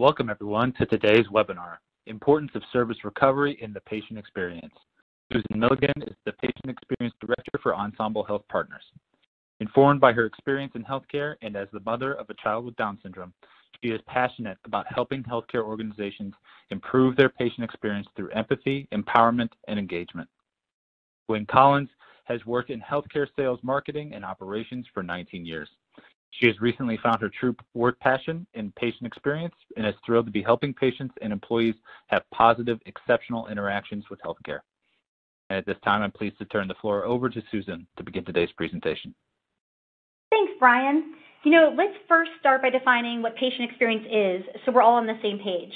Welcome everyone to today's webinar, Importance of Service Recovery in the Patient Experience. Susan Milligan is the Patient Experience Director for Ensemble Health Partners. Informed by her experience in healthcare and as the mother of a child with Down syndrome, she is passionate about helping healthcare organizations improve their patient experience through empathy, empowerment, and engagement. Gwen Collins has worked in healthcare sales marketing and operations for 19 years. She has recently found her true work passion in patient experience and is thrilled to be helping patients and employees have positive, exceptional interactions with healthcare. And at this time, I'm pleased to turn the floor over to Susan to begin today's presentation. Thanks, Brian. You know, let's first start by defining what patient experience is so we're all on the same page.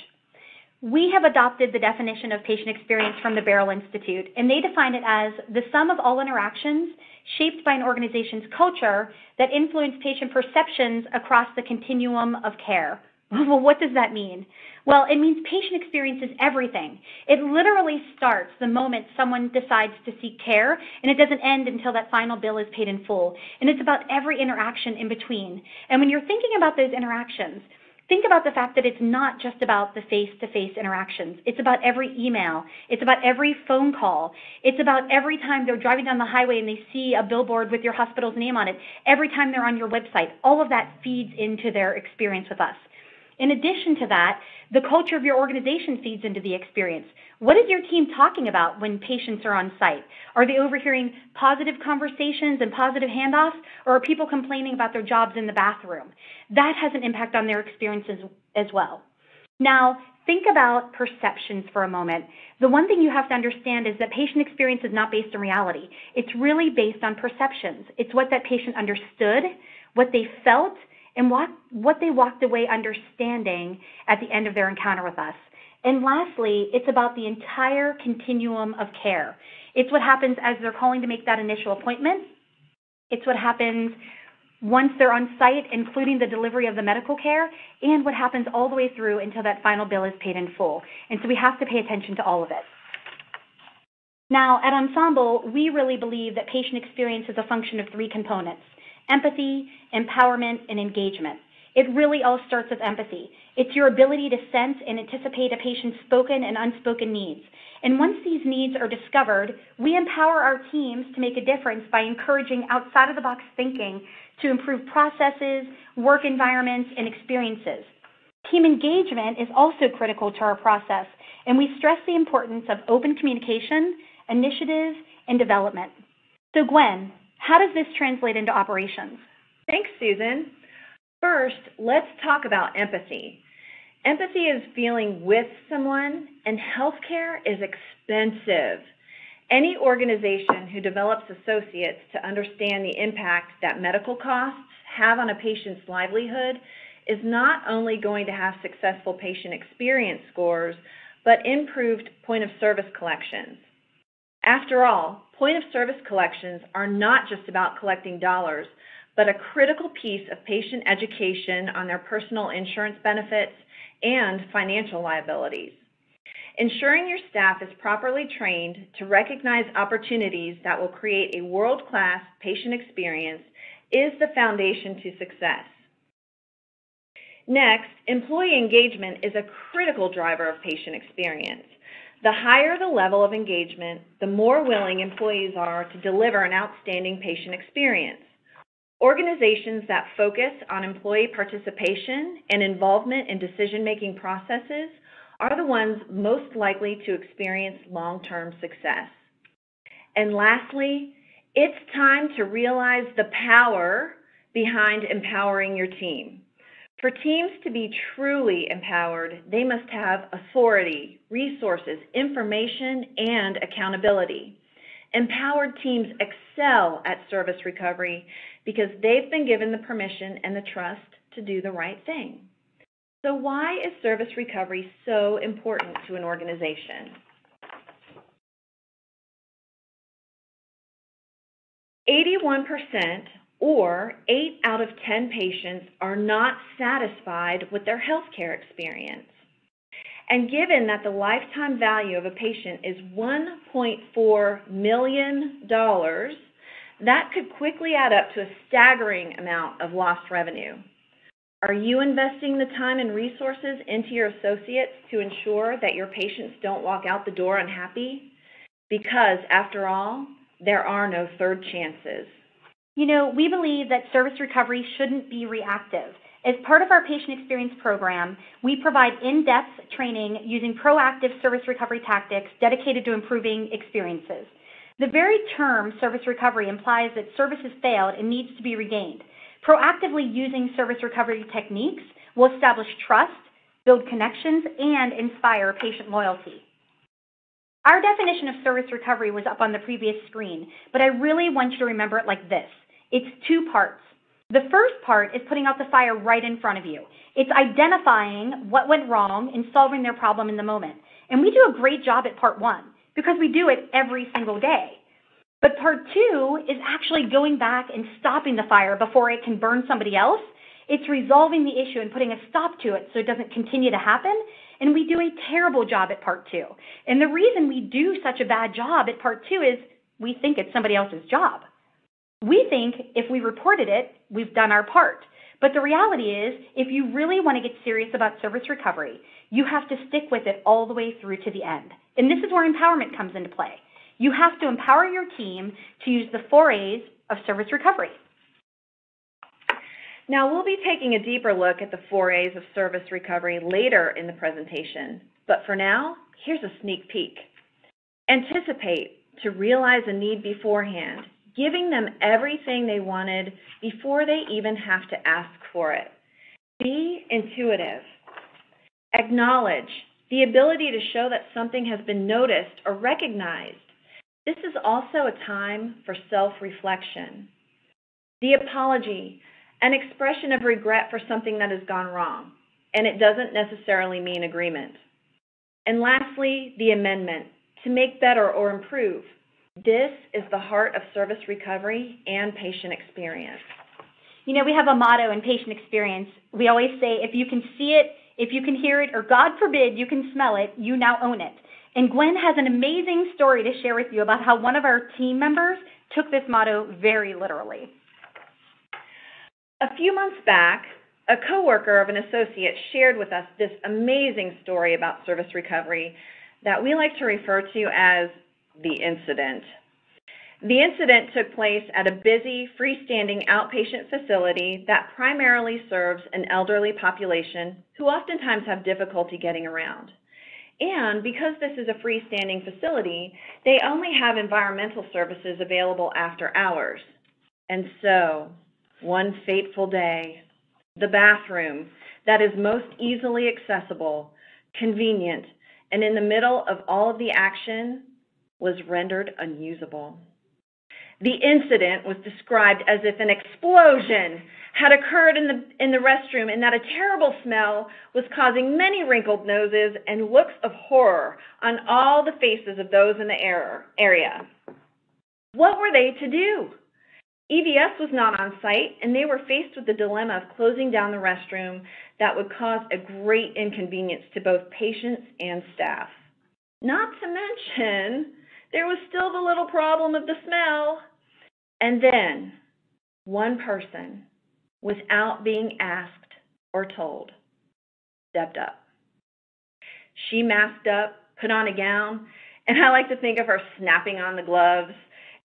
We have adopted the definition of patient experience from the Beryl Institute, and they define it as the sum of all interactions shaped by an organization's culture that influence patient perceptions across the continuum of care. Well, what does that mean? Well, it means patient experience is everything. It literally starts the moment someone decides to seek care, and it doesn't end until that final bill is paid in full. And it's about every interaction in between. And when you're thinking about those interactions, think about the fact that it's not just about the face-to-face interactions. It's about every email. It's about every phone call. It's about every time they're driving down the highway and they see a billboard with your hospital's name on it. Every time they're on your website. All of that feeds into their experience with us. In addition to that, the culture of your organization feeds into the experience. What is your team talking about when patients are on site? Are they overhearing positive conversations and positive handoffs, or are people complaining about their jobs in the bathroom? That has an impact on their experiences as well. Now, think about perceptions for a moment. The one thing you have to understand is that patient experience is not based on reality. It's really based on perceptions. It's what that patient understood, what they felt, and what, what they walked away understanding at the end of their encounter with us. And lastly, it's about the entire continuum of care. It's what happens as they're calling to make that initial appointment. It's what happens once they're on site, including the delivery of the medical care, and what happens all the way through until that final bill is paid in full. And so we have to pay attention to all of it. Now, at Ensemble, we really believe that patient experience is a function of three components empathy, empowerment, and engagement. It really all starts with empathy. It's your ability to sense and anticipate a patient's spoken and unspoken needs. And once these needs are discovered, we empower our teams to make a difference by encouraging outside of the box thinking to improve processes, work environments, and experiences. Team engagement is also critical to our process, and we stress the importance of open communication, initiative, and development. So Gwen, how does this translate into operations? Thanks, Susan. First, let's talk about empathy. Empathy is feeling with someone, and healthcare is expensive. Any organization who develops associates to understand the impact that medical costs have on a patient's livelihood is not only going to have successful patient experience scores, but improved point of service collections. After all, point of service collections are not just about collecting dollars, but a critical piece of patient education on their personal insurance benefits and financial liabilities. Ensuring your staff is properly trained to recognize opportunities that will create a world-class patient experience is the foundation to success. Next, employee engagement is a critical driver of patient experience. The higher the level of engagement, the more willing employees are to deliver an outstanding patient experience. Organizations that focus on employee participation and involvement in decision-making processes are the ones most likely to experience long-term success. And lastly, it's time to realize the power behind empowering your team. For teams to be truly empowered, they must have authority, resources, information, and accountability. Empowered teams excel at service recovery because they've been given the permission and the trust to do the right thing. So why is service recovery so important to an organization? Eighty-one percent or 8 out of 10 patients are not satisfied with their healthcare experience. And given that the lifetime value of a patient is $1.4 million, that could quickly add up to a staggering amount of lost revenue. Are you investing the time and resources into your associates to ensure that your patients don't walk out the door unhappy? Because, after all, there are no third chances. You know, we believe that service recovery shouldn't be reactive. As part of our patient experience program, we provide in-depth training using proactive service recovery tactics dedicated to improving experiences. The very term service recovery implies that service has failed and needs to be regained. Proactively using service recovery techniques will establish trust, build connections, and inspire patient loyalty. Our definition of service recovery was up on the previous screen, but I really want you to remember it like this. It's two parts. The first part is putting out the fire right in front of you. It's identifying what went wrong and solving their problem in the moment. And we do a great job at part one because we do it every single day. But part two is actually going back and stopping the fire before it can burn somebody else. It's resolving the issue and putting a stop to it so it doesn't continue to happen. And we do a terrible job at part two. And the reason we do such a bad job at part two is we think it's somebody else's job. We think if we reported it, we've done our part. But the reality is, if you really want to get serious about service recovery, you have to stick with it all the way through to the end. And this is where empowerment comes into play. You have to empower your team to use the four A's of service recovery. Now, we'll be taking a deeper look at the four A's of service recovery later in the presentation. But for now, here's a sneak peek. Anticipate to realize a need beforehand giving them everything they wanted before they even have to ask for it. Be intuitive. Acknowledge the ability to show that something has been noticed or recognized. This is also a time for self reflection. The apology, an expression of regret for something that has gone wrong, and it doesn't necessarily mean agreement. And lastly, the amendment, to make better or improve. This is the heart of service recovery and patient experience. You know, we have a motto in patient experience. We always say, if you can see it, if you can hear it, or God forbid, you can smell it, you now own it. And Gwen has an amazing story to share with you about how one of our team members took this motto very literally. A few months back, a coworker of an associate shared with us this amazing story about service recovery that we like to refer to as the incident. The incident took place at a busy, freestanding outpatient facility that primarily serves an elderly population who oftentimes have difficulty getting around. And because this is a freestanding facility, they only have environmental services available after hours. And so, one fateful day, the bathroom that is most easily accessible, convenient, and in the middle of all of the action was rendered unusable. The incident was described as if an explosion had occurred in the, in the restroom and that a terrible smell was causing many wrinkled noses and looks of horror on all the faces of those in the area. What were they to do? EVS was not on site, and they were faced with the dilemma of closing down the restroom that would cause a great inconvenience to both patients and staff. Not to mention there was still the little problem of the smell. And then one person, without being asked or told, stepped up. She masked up, put on a gown, and I like to think of her snapping on the gloves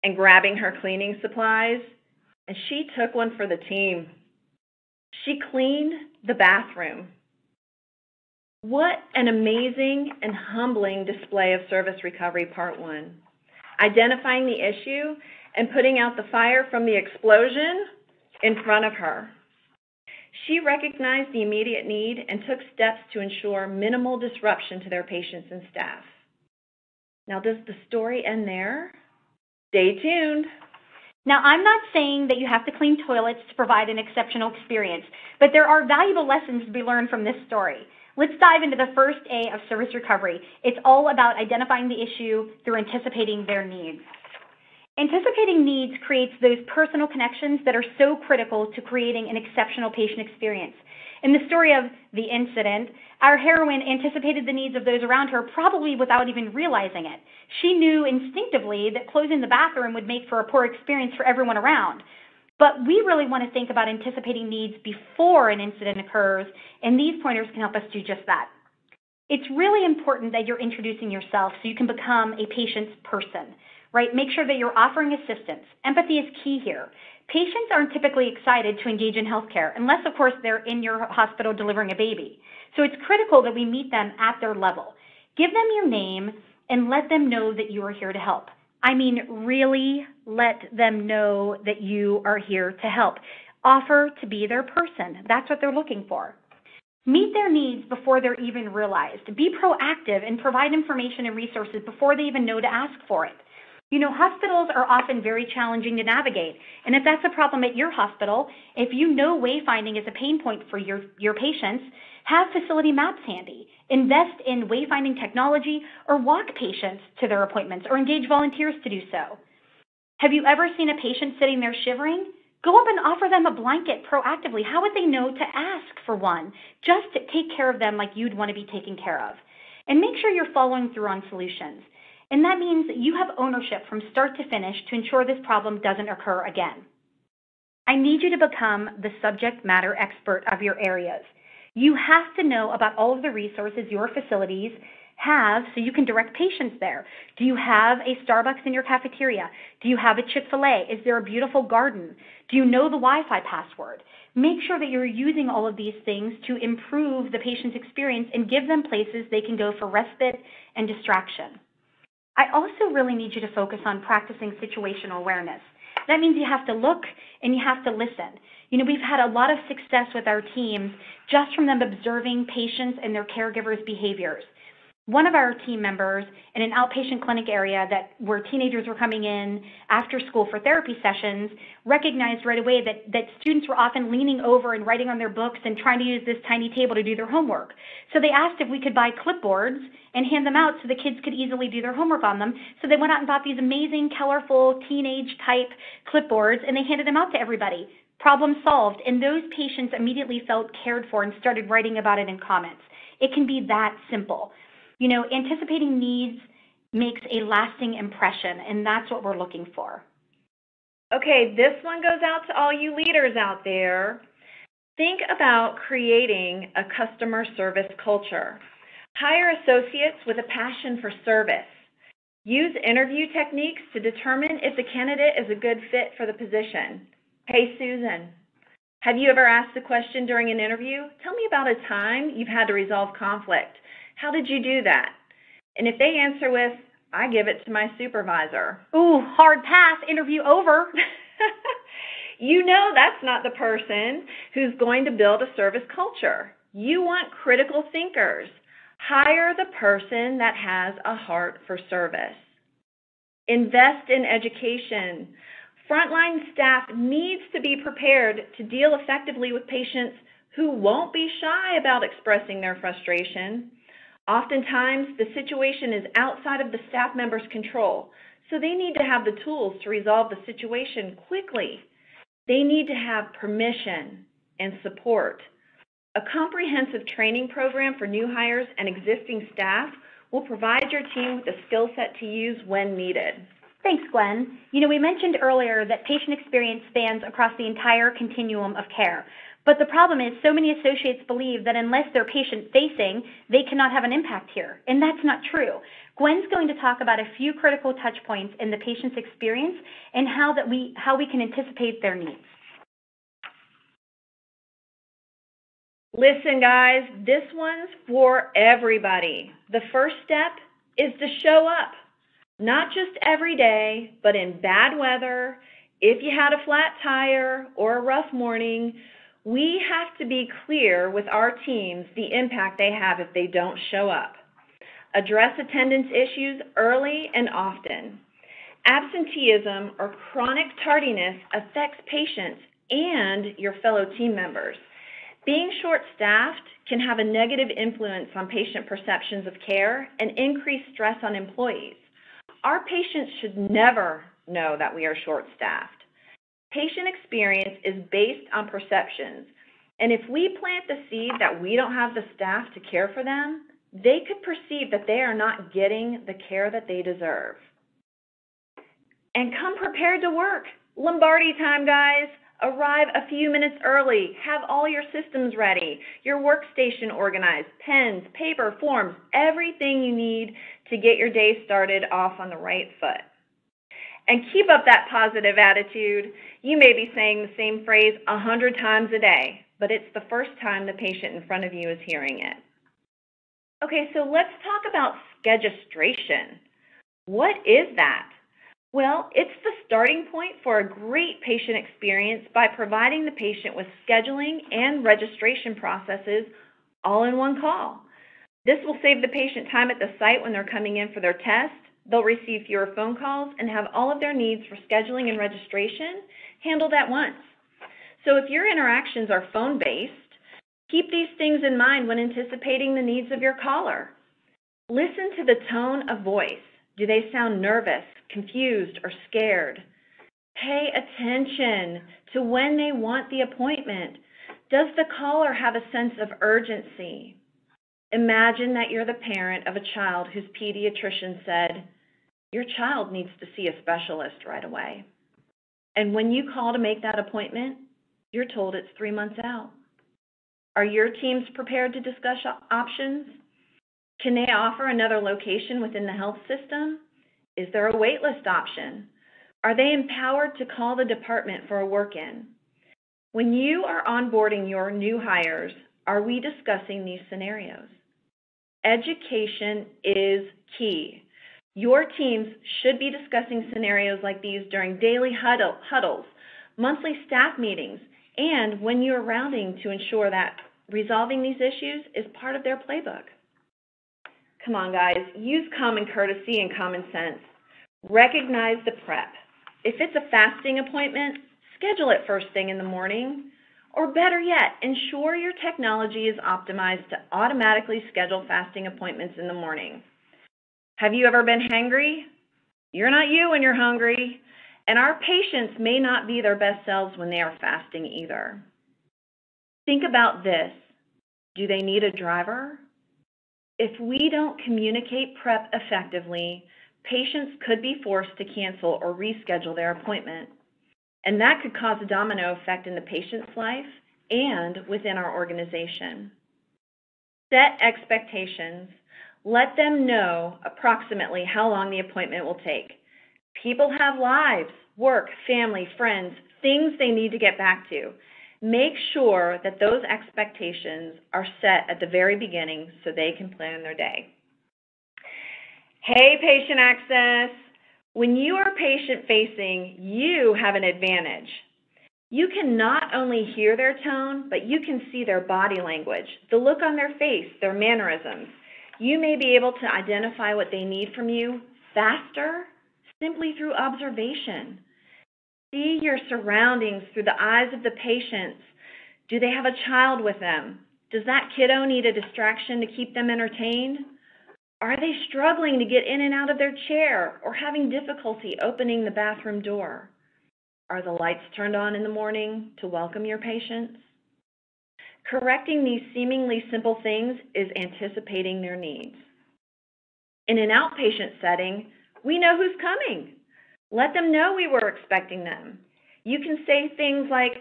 and grabbing her cleaning supplies, and she took one for the team. She cleaned the bathroom. What an amazing and humbling display of service recovery part one. Identifying the issue and putting out the fire from the explosion in front of her. She recognized the immediate need and took steps to ensure minimal disruption to their patients and staff. Now, does the story end there? Stay tuned. Now, I'm not saying that you have to clean toilets to provide an exceptional experience, but there are valuable lessons to be learned from this story. Let's dive into the first A of service recovery. It's all about identifying the issue through anticipating their needs. Anticipating needs creates those personal connections that are so critical to creating an exceptional patient experience. In the story of the incident, our heroine anticipated the needs of those around her probably without even realizing it. She knew instinctively that closing the bathroom would make for a poor experience for everyone around. But we really want to think about anticipating needs before an incident occurs, and these pointers can help us do just that. It's really important that you're introducing yourself so you can become a patient's person, right? Make sure that you're offering assistance. Empathy is key here. Patients aren't typically excited to engage in healthcare, unless, of course, they're in your hospital delivering a baby. So it's critical that we meet them at their level. Give them your name and let them know that you are here to help. I mean, really let them know that you are here to help. Offer to be their person. That's what they're looking for. Meet their needs before they're even realized. Be proactive and provide information and resources before they even know to ask for it. You know, hospitals are often very challenging to navigate. And if that's a problem at your hospital, if you know wayfinding is a pain point for your, your patients, have facility maps handy. Invest in wayfinding technology or walk patients to their appointments or engage volunteers to do so. Have you ever seen a patient sitting there shivering? Go up and offer them a blanket proactively. How would they know to ask for one? Just to take care of them like you'd want to be taken care of. And make sure you're following through on solutions. And that means that you have ownership from start to finish to ensure this problem doesn't occur again. I need you to become the subject matter expert of your areas. You have to know about all of the resources your facilities have so you can direct patients there? Do you have a Starbucks in your cafeteria? Do you have a Chick fil A? Is there a beautiful garden? Do you know the Wi Fi password? Make sure that you're using all of these things to improve the patient's experience and give them places they can go for respite and distraction. I also really need you to focus on practicing situational awareness. That means you have to look and you have to listen. You know, we've had a lot of success with our teams just from them observing patients and their caregivers' behaviors one of our team members in an outpatient clinic area that where teenagers were coming in after school for therapy sessions recognized right away that, that students were often leaning over and writing on their books and trying to use this tiny table to do their homework. So they asked if we could buy clipboards and hand them out so the kids could easily do their homework on them. So they went out and bought these amazing, colorful, teenage type clipboards and they handed them out to everybody. Problem solved. And those patients immediately felt cared for and started writing about it in comments. It can be that simple. You know, anticipating needs makes a lasting impression, and that's what we're looking for. Okay, this one goes out to all you leaders out there. Think about creating a customer service culture. Hire associates with a passion for service. Use interview techniques to determine if the candidate is a good fit for the position. Hey, Susan, have you ever asked the question during an interview? Tell me about a time you've had to resolve conflict. How did you do that? And if they answer with, I give it to my supervisor. Ooh, hard pass, interview over. you know that's not the person who's going to build a service culture. You want critical thinkers. Hire the person that has a heart for service. Invest in education. Frontline staff needs to be prepared to deal effectively with patients who won't be shy about expressing their frustration Oftentimes, the situation is outside of the staff member's control, so they need to have the tools to resolve the situation quickly. They need to have permission and support. A comprehensive training program for new hires and existing staff will provide your team with the skill set to use when needed. Thanks, Gwen. You know, we mentioned earlier that patient experience spans across the entire continuum of care. But the problem is so many associates believe that unless they're patient facing, they cannot have an impact here. And that's not true. Gwen's going to talk about a few critical touch points in the patient's experience and how that we how we can anticipate their needs. Listen, guys, this one's for everybody. The first step is to show up. Not just every day, but in bad weather, if you had a flat tire or a rough morning, we have to be clear with our teams the impact they have if they don't show up. Address attendance issues early and often. Absenteeism or chronic tardiness affects patients and your fellow team members. Being short staffed can have a negative influence on patient perceptions of care and increase stress on employees. Our patients should never know that we are short staffed. Patient experience is based on perceptions. And if we plant the seed that we don't have the staff to care for them, they could perceive that they are not getting the care that they deserve. And come prepared to work. Lombardi time, guys. Arrive a few minutes early. Have all your systems ready, your workstation organized, pens, paper, forms, everything you need to get your day started off on the right foot. And keep up that positive attitude. You may be saying the same phrase a hundred times a day, but it's the first time the patient in front of you is hearing it. Okay, so let's talk about schedustration. What is that? Well, it's the starting point for a great patient experience by providing the patient with scheduling and registration processes all in one call. This will save the patient time at the site when they're coming in for their test. They'll receive fewer phone calls and have all of their needs for scheduling and registration handled at once. So if your interactions are phone-based, keep these things in mind when anticipating the needs of your caller. Listen to the tone of voice. Do they sound nervous, confused, or scared? Pay attention to when they want the appointment. Does the caller have a sense of urgency? Imagine that you're the parent of a child whose pediatrician said, Your child needs to see a specialist right away. And when you call to make that appointment, you're told it's three months out. Are your teams prepared to discuss options? Can they offer another location within the health system? Is there a waitlist option? Are they empowered to call the department for a work-in? When you are onboarding your new hires, are we discussing these scenarios? Education is key. Your teams should be discussing scenarios like these during daily huddle, huddles, monthly staff meetings, and when you're rounding to ensure that resolving these issues is part of their playbook. Come on, guys. Use common courtesy and common sense. Recognize the prep. If it's a fasting appointment, schedule it first thing in the morning. Or better yet, ensure your technology is optimized to automatically schedule fasting appointments in the morning. Have you ever been hangry? You're not you when you're hungry. And our patients may not be their best selves when they are fasting either. Think about this. Do they need a driver? If we don't communicate prep effectively, patients could be forced to cancel or reschedule their appointment. And that could cause a domino effect in the patient's life and within our organization. Set expectations. Let them know approximately how long the appointment will take. People have lives, work, family, friends, things they need to get back to. Make sure that those expectations are set at the very beginning so they can plan their day. Hey, patient access. When you are patient facing, you have an advantage. You can not only hear their tone, but you can see their body language, the look on their face, their mannerisms. You may be able to identify what they need from you faster simply through observation. See your surroundings through the eyes of the patients. Do they have a child with them? Does that kiddo need a distraction to keep them entertained? Are they struggling to get in and out of their chair or having difficulty opening the bathroom door? Are the lights turned on in the morning to welcome your patients? Correcting these seemingly simple things is anticipating their needs. In an outpatient setting, we know who's coming. Let them know we were expecting them. You can say things like,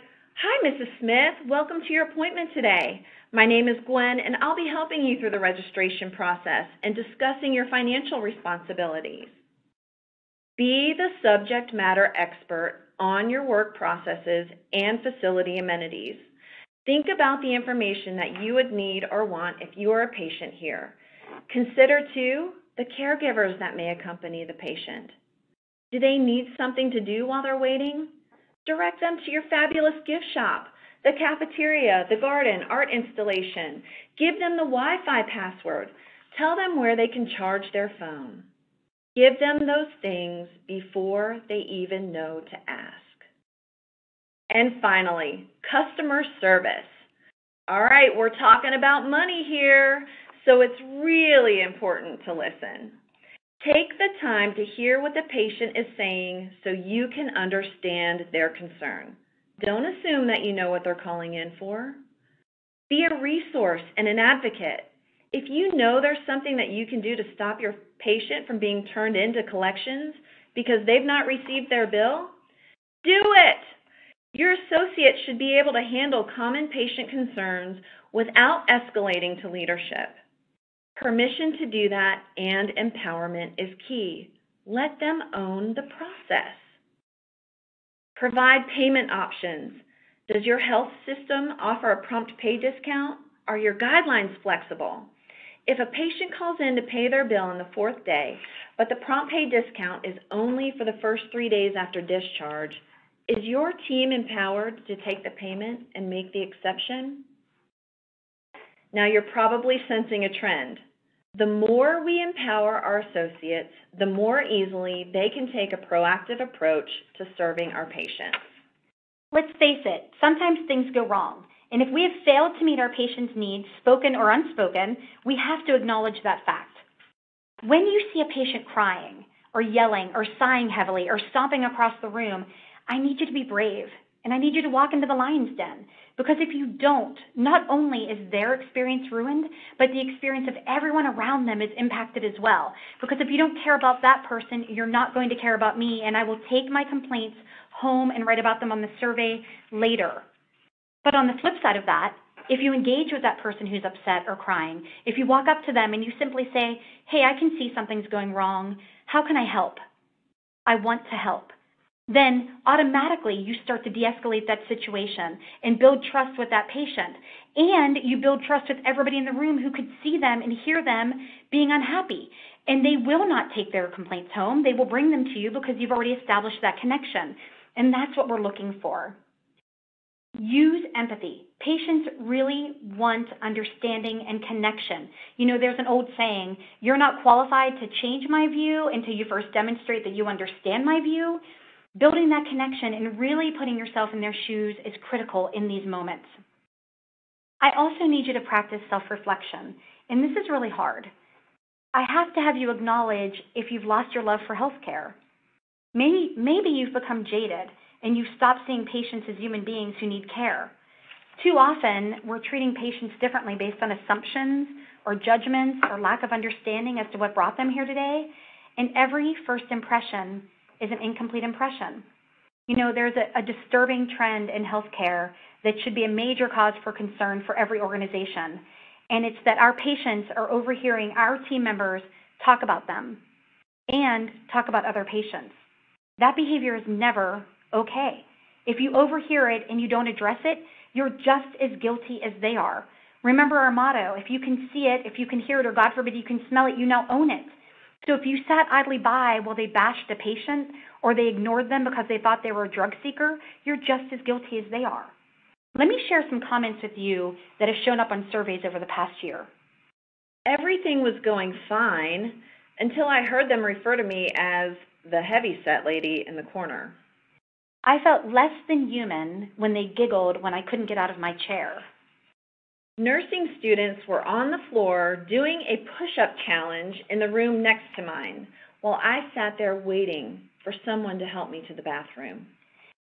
Hi, Mrs. Smith. Welcome to your appointment today. My name is Gwen, and I'll be helping you through the registration process and discussing your financial responsibilities. Be the subject matter expert on your work processes and facility amenities. Think about the information that you would need or want if you are a patient here. Consider, too, the caregivers that may accompany the patient. Do they need something to do while they're waiting? Direct them to your fabulous gift shop, the cafeteria, the garden, art installation. Give them the Wi-Fi password. Tell them where they can charge their phone. Give them those things before they even know to ask. And finally, customer service. All right, we're talking about money here, so it's really important to listen. Take the time to hear what the patient is saying so you can understand their concern. Don't assume that you know what they're calling in for. Be a resource and an advocate. If you know there's something that you can do to stop your patient from being turned into collections because they've not received their bill, do it. Your associates should be able to handle common patient concerns without escalating to leadership. Permission to do that and empowerment is key. Let them own the process. Provide payment options. Does your health system offer a prompt pay discount? Are your guidelines flexible? If a patient calls in to pay their bill on the fourth day, but the prompt pay discount is only for the first three days after discharge, is your team empowered to take the payment and make the exception? Now you're probably sensing a trend. The more we empower our associates, the more easily they can take a proactive approach to serving our patients. Let's face it, sometimes things go wrong. And if we have failed to meet our patients' needs, spoken or unspoken, we have to acknowledge that fact. When you see a patient crying, or yelling, or sighing heavily, or stomping across the room, I need you to be brave, and I need you to walk into the lion's den. Because if you don't, not only is their experience ruined, but the experience of everyone around them is impacted as well. Because if you don't care about that person, you're not going to care about me, and I will take my complaints home and write about them on the survey later. But on the flip side of that, if you engage with that person who's upset or crying, if you walk up to them and you simply say, hey, I can see something's going wrong, how can I help? I want to help then automatically you start to de-escalate that situation and build trust with that patient. And you build trust with everybody in the room who could see them and hear them being unhappy. And they will not take their complaints home. They will bring them to you because you've already established that connection. And that's what we're looking for. Use empathy. Patients really want understanding and connection. You know, there's an old saying, you're not qualified to change my view until you first demonstrate that you understand my view. Building that connection and really putting yourself in their shoes is critical in these moments. I also need you to practice self-reflection, and this is really hard. I have to have you acknowledge if you've lost your love for healthcare. Maybe, maybe you've become jaded and you've stopped seeing patients as human beings who need care. Too often, we're treating patients differently based on assumptions or judgments or lack of understanding as to what brought them here today. And every first impression is an incomplete impression. You know, there's a, a disturbing trend in healthcare that should be a major cause for concern for every organization. And it's that our patients are overhearing our team members talk about them and talk about other patients. That behavior is never okay. If you overhear it and you don't address it, you're just as guilty as they are. Remember our motto if you can see it, if you can hear it, or God forbid, you can smell it, you now own it. So if you sat idly by while they bashed a patient or they ignored them because they thought they were a drug seeker, you're just as guilty as they are. Let me share some comments with you that have shown up on surveys over the past year. Everything was going fine until I heard them refer to me as the heavy set lady in the corner. I felt less than human when they giggled when I couldn't get out of my chair. Nursing students were on the floor doing a push-up challenge in the room next to mine while I sat there waiting for someone to help me to the bathroom.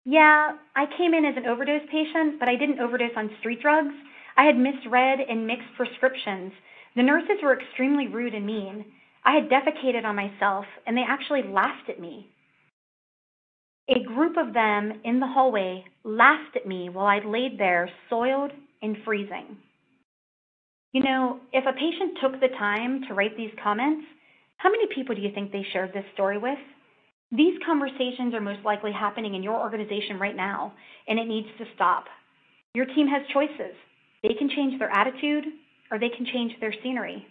Yeah, I came in as an overdose patient, but I didn't overdose on street drugs. I had misread and mixed prescriptions. The nurses were extremely rude and mean. I had defecated on myself, and they actually laughed at me. A group of them in the hallway laughed at me while I laid there soiled and freezing. You know, if a patient took the time to write these comments, how many people do you think they shared this story with? These conversations are most likely happening in your organization right now, and it needs to stop. Your team has choices. They can change their attitude, or they can change their scenery.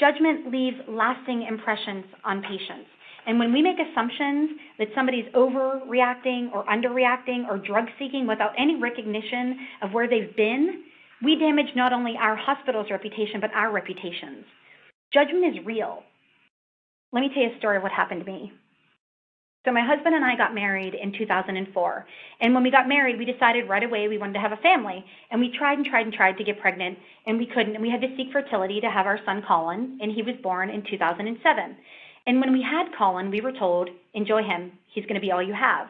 Judgment leaves lasting impressions on patients. And when we make assumptions that somebody's overreacting or underreacting or drug seeking without any recognition of where they've been, we damage not only our hospital's reputation, but our reputations. Judgment is real. Let me tell you a story of what happened to me. So my husband and I got married in 2004. And when we got married, we decided right away we wanted to have a family. And we tried and tried and tried to get pregnant, and we couldn't. And we had to seek fertility to have our son Colin, and he was born in 2007. And when we had Colin, we were told, enjoy him. He's going to be all you have.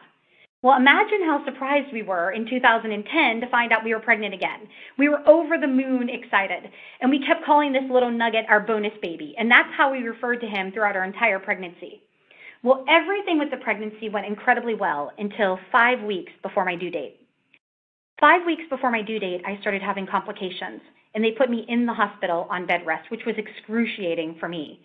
Well, imagine how surprised we were in 2010 to find out we were pregnant again. We were over the moon excited, and we kept calling this little nugget our bonus baby, and that's how we referred to him throughout our entire pregnancy. Well, everything with the pregnancy went incredibly well until five weeks before my due date. Five weeks before my due date, I started having complications, and they put me in the hospital on bed rest, which was excruciating for me.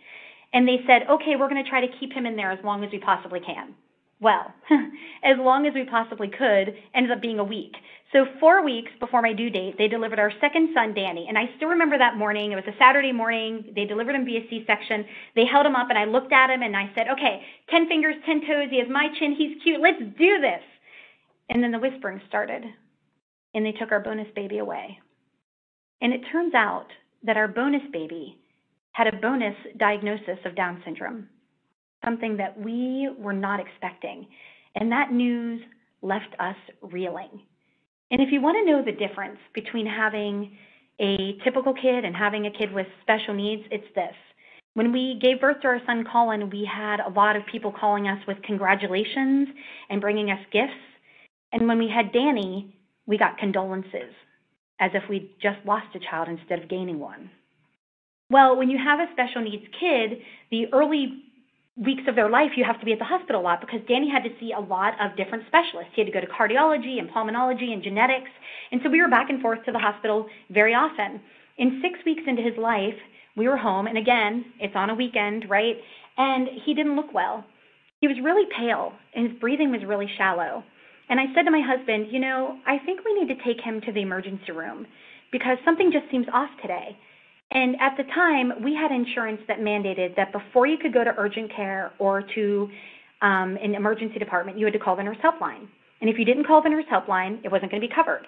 And they said, okay, we're going to try to keep him in there as long as we possibly can. Well, as long as we possibly could, ended up being a week. So four weeks before my due date, they delivered our second son, Danny. And I still remember that morning. It was a Saturday morning. They delivered him via C-section. They held him up, and I looked at him, and I said, okay, 10 fingers, 10 toes. He has my chin. He's cute. Let's do this. And then the whispering started, and they took our bonus baby away. And it turns out that our bonus baby had a bonus diagnosis of Down syndrome, something that we were not expecting. And that news left us reeling. And if you want to know the difference between having a typical kid and having a kid with special needs, it's this. When we gave birth to our son Colin, we had a lot of people calling us with congratulations and bringing us gifts. And when we had Danny, we got condolences, as if we'd just lost a child instead of gaining one. Well, when you have a special needs kid, the early weeks of their life, you have to be at the hospital a lot because Danny had to see a lot of different specialists. He had to go to cardiology and pulmonology and genetics. And so we were back and forth to the hospital very often. In six weeks into his life, we were home. And again, it's on a weekend, right? And he didn't look well. He was really pale and his breathing was really shallow. And I said to my husband, you know, I think we need to take him to the emergency room because something just seems off today. And at the time, we had insurance that mandated that before you could go to urgent care or to um, an emergency department, you had to call the nurse helpline. And if you didn't call the nurse helpline, it wasn't going to be covered.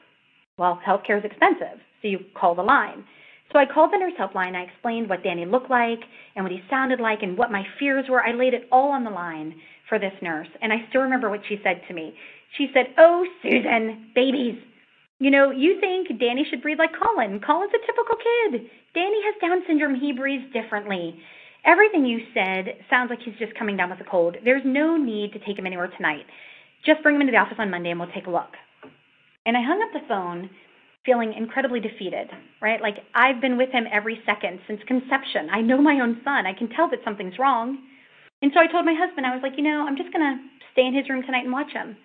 Well, healthcare is expensive, so you call the line. So I called the nurse helpline. I explained what Danny looked like and what he sounded like and what my fears were. I laid it all on the line for this nurse. And I still remember what she said to me. She said, Oh, Susan, babies. You know, you think Danny should breathe like Colin. Colin's a typical kid. Danny has Down syndrome. He breathes differently. Everything you said sounds like he's just coming down with a cold. There's no need to take him anywhere tonight. Just bring him into the office on Monday and we'll take a look. And I hung up the phone feeling incredibly defeated, right? Like I've been with him every second since conception. I know my own son. I can tell that something's wrong. And so I told my husband, I was like, you know, I'm just going to stay in his room tonight and watch him.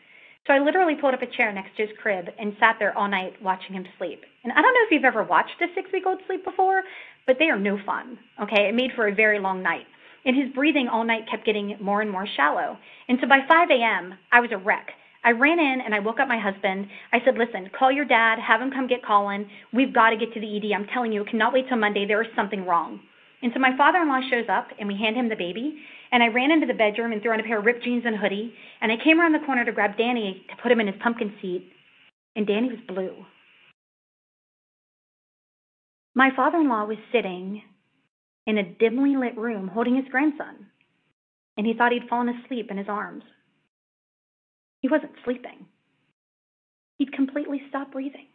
So I literally pulled up a chair next to his crib and sat there all night watching him sleep. And I don't know if you've ever watched a six week old sleep before, but they are no fun. Okay, it made for a very long night. And his breathing all night kept getting more and more shallow. And so by 5 a.m., I was a wreck. I ran in and I woke up my husband. I said, Listen, call your dad, have him come get Colin. We've got to get to the ED. I'm telling you, it cannot wait till Monday. There is something wrong. And so my father in law shows up and we hand him the baby. And I ran into the bedroom and threw on a pair of ripped jeans and hoodie. And I came around the corner to grab Danny to put him in his pumpkin seat. And Danny was blue. My father in law was sitting in a dimly lit room holding his grandson. And he thought he'd fallen asleep in his arms. He wasn't sleeping, he'd completely stopped breathing.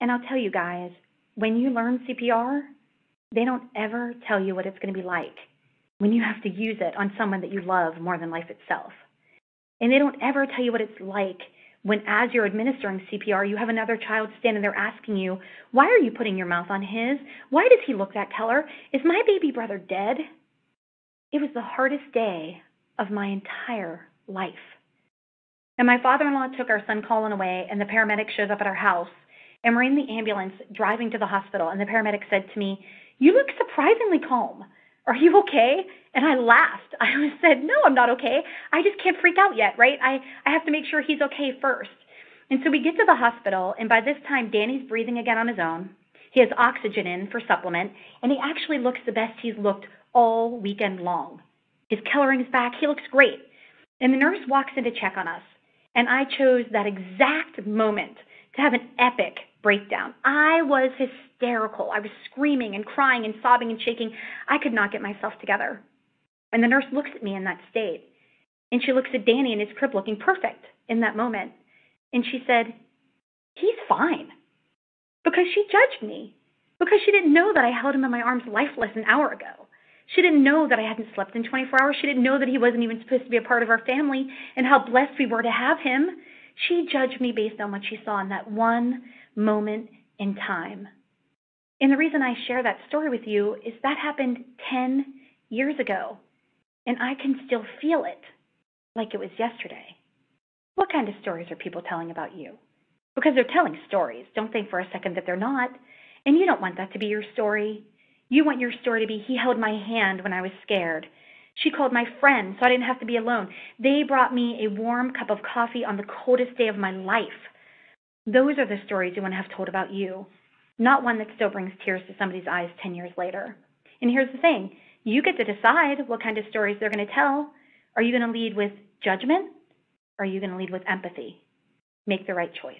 And I'll tell you guys, when you learn CPR, they don't ever tell you what it's going to be like when you have to use it on someone that you love more than life itself. And they don't ever tell you what it's like when, as you're administering CPR, you have another child standing there asking you, Why are you putting your mouth on his? Why does he look that color? Is my baby brother dead? It was the hardest day of my entire life. And my father in law took our son Colin away, and the paramedic shows up at our house. And we're in the ambulance driving to the hospital, and the paramedic said to me, You look surprisingly calm. Are you okay? And I laughed. I said, No, I'm not okay. I just can't freak out yet, right? I, I have to make sure he's okay first. And so we get to the hospital, and by this time, Danny's breathing again on his own. He has oxygen in for supplement, and he actually looks the best he's looked all weekend long. His coloring's back. He looks great. And the nurse walks in to check on us. And I chose that exact moment to have an epic breakdown. I was hysterical. I was screaming and crying and sobbing and shaking. I could not get myself together. And the nurse looks at me in that state. And she looks at Danny in his crib looking perfect in that moment. And she said, He's fine. Because she judged me. Because she didn't know that I held him in my arms lifeless an hour ago. She didn't know that I hadn't slept in 24 hours. She didn't know that he wasn't even supposed to be a part of our family and how blessed we were to have him. She judged me based on what she saw in that one moment in time. And the reason I share that story with you is that happened 10 years ago. and I can still feel it like it was yesterday. What kind of stories are people telling about you? Because they're telling stories. Don't think for a second that they're not. And you don't want that to be your story. You want your story to be he held my hand when I was scared. She called my friend so I didn't have to be alone. They brought me a warm cup of coffee on the coldest day of my life. Those are the stories you want to have told about you, not one that still brings tears to somebody's eyes 10 years later. And here's the thing you get to decide what kind of stories they're going to tell. Are you going to lead with judgment? Or are you going to lead with empathy? Make the right choice.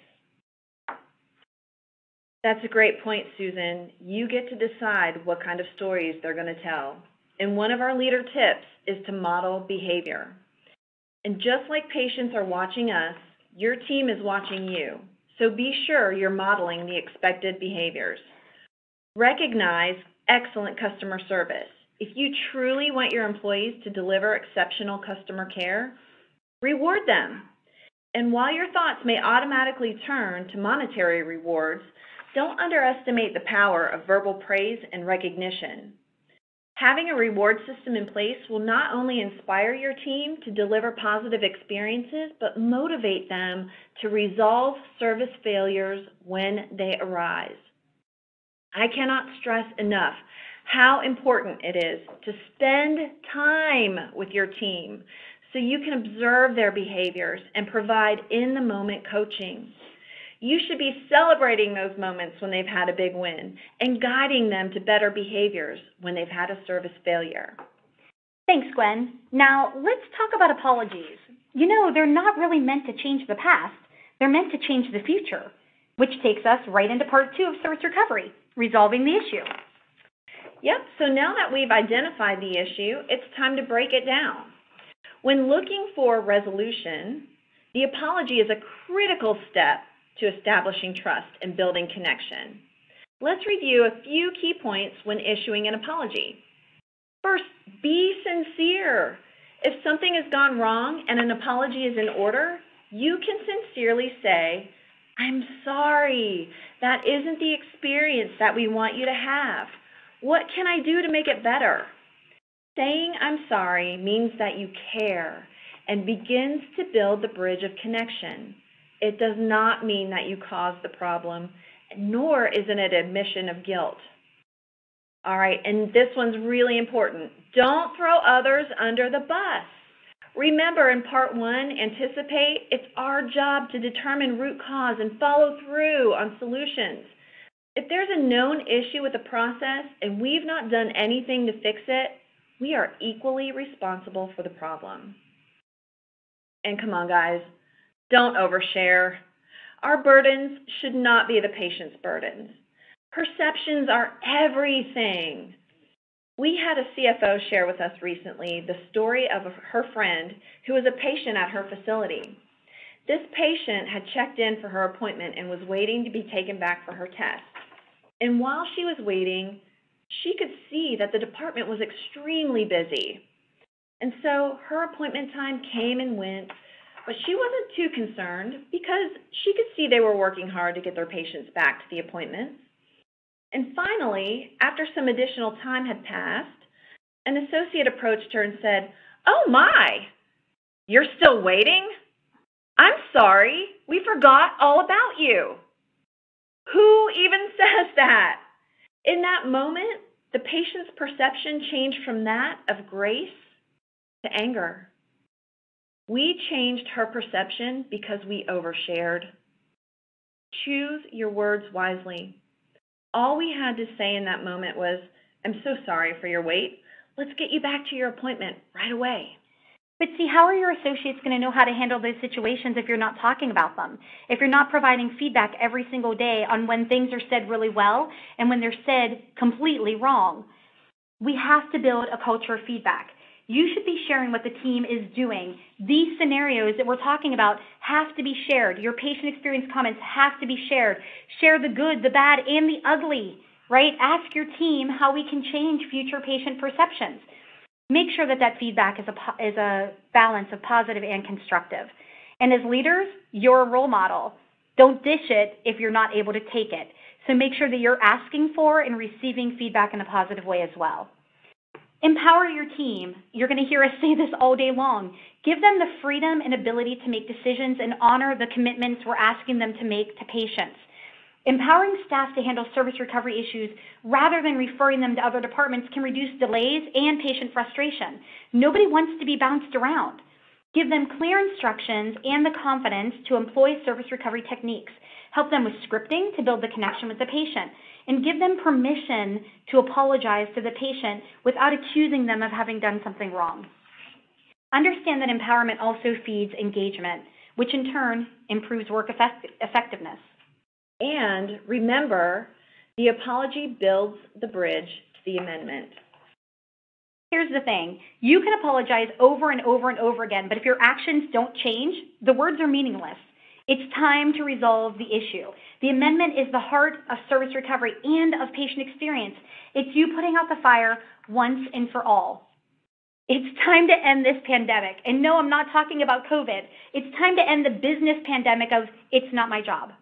That's a great point, Susan. You get to decide what kind of stories they're going to tell. And one of our leader tips is to model behavior. And just like patients are watching us, your team is watching you. So be sure you're modeling the expected behaviors. Recognize excellent customer service. If you truly want your employees to deliver exceptional customer care, reward them. And while your thoughts may automatically turn to monetary rewards, don't underestimate the power of verbal praise and recognition. Having a reward system in place will not only inspire your team to deliver positive experiences, but motivate them to resolve service failures when they arise. I cannot stress enough how important it is to spend time with your team so you can observe their behaviors and provide in the moment coaching. You should be celebrating those moments when they've had a big win and guiding them to better behaviors when they've had a service failure. Thanks, Gwen. Now, let's talk about apologies. You know, they're not really meant to change the past, they're meant to change the future, which takes us right into part two of service recovery resolving the issue. Yep, so now that we've identified the issue, it's time to break it down. When looking for resolution, the apology is a critical step to establishing trust and building connection. Let's review a few key points when issuing an apology. First, be sincere. If something has gone wrong and an apology is in order, you can sincerely say, I'm sorry. That isn't the experience that we want you to have. What can I do to make it better? Saying I'm sorry means that you care and begins to build the bridge of connection. It does not mean that you caused the problem, nor is it an admission of guilt. All right, and this one's really important. Don't throw others under the bus. Remember in part one, anticipate, it's our job to determine root cause and follow through on solutions. If there's a known issue with the process and we've not done anything to fix it, we are equally responsible for the problem. And come on, guys, don't overshare. Our burdens should not be the patient's burdens. Perceptions are everything. We had a CFO share with us recently the story of her friend who was a patient at her facility. This patient had checked in for her appointment and was waiting to be taken back for her test. And while she was waiting, she could see that the department was extremely busy. And so her appointment time came and went, but she wasn't too concerned because she could see they were working hard to get their patients back to the appointments. And finally, after some additional time had passed, an associate approached her and said, Oh my, you're still waiting? I'm sorry, we forgot all about you. Who even says that? In that moment, the patient's perception changed from that of grace to anger. We changed her perception because we overshared. Choose your words wisely. All we had to say in that moment was, I'm so sorry for your wait. Let's get you back to your appointment right away. But see, how are your associates going to know how to handle those situations if you're not talking about them? If you're not providing feedback every single day on when things are said really well and when they're said completely wrong? We have to build a culture of feedback you should be sharing what the team is doing. These scenarios that we're talking about have to be shared. Your patient experience comments have to be shared. Share the good, the bad, and the ugly, right? Ask your team how we can change future patient perceptions. Make sure that that feedback is a, is a balance of positive and constructive. And as leaders, you're a role model. Don't dish it if you're not able to take it. So make sure that you're asking for and receiving feedback in a positive way as well. Empower your team. You're going to hear us say this all day long. Give them the freedom and ability to make decisions and honor the commitments we're asking them to make to patients. Empowering staff to handle service recovery issues rather than referring them to other departments can reduce delays and patient frustration. Nobody wants to be bounced around. Give them clear instructions and the confidence to employ service recovery techniques. Help them with scripting to build the connection with the patient. And give them permission to apologize to the patient without accusing them of having done something wrong. Understand that empowerment also feeds engagement, which in turn improves work effect effectiveness. And remember, the apology builds the bridge to the amendment. Here's the thing. You can apologize over and over and over again, but if your actions don't change, the words are meaningless. It's time to resolve the issue. The amendment is the heart of service recovery and of patient experience. It's you putting out the fire once and for all. It's time to end this pandemic. And no, I'm not talking about COVID. It's time to end the business pandemic of it's not my job.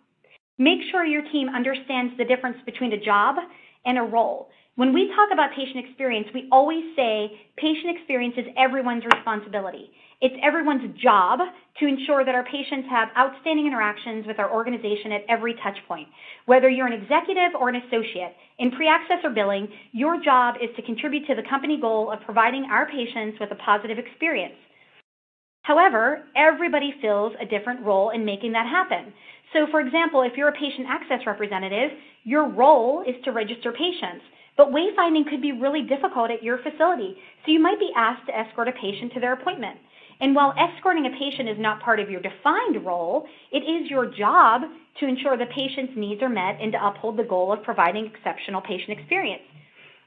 Make sure your team understands the difference between a job and a role. When we talk about patient experience, we always say patient experience is everyone's responsibility. It's everyone's job to ensure that our patients have outstanding interactions with our organization at every touch point. Whether you're an executive or an associate, in pre-access or billing, your job is to contribute to the company goal of providing our patients with a positive experience. However, everybody fills a different role in making that happen. So for example, if you're a patient access representative, your role is to register patients. But wayfinding could be really difficult at your facility, so you might be asked to escort a patient to their appointment. And while escorting a patient is not part of your defined role, it is your job to ensure the patient's needs are met and to uphold the goal of providing exceptional patient experience.